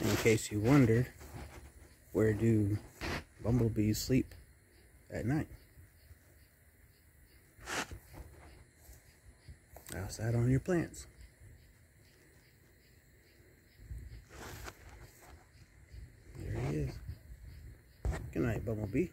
In case you wondered, where do bumblebees sleep at night? Outside on your plants. There he is. Good night, Bumblebee.